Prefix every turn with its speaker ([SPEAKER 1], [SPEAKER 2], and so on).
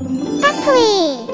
[SPEAKER 1] Happily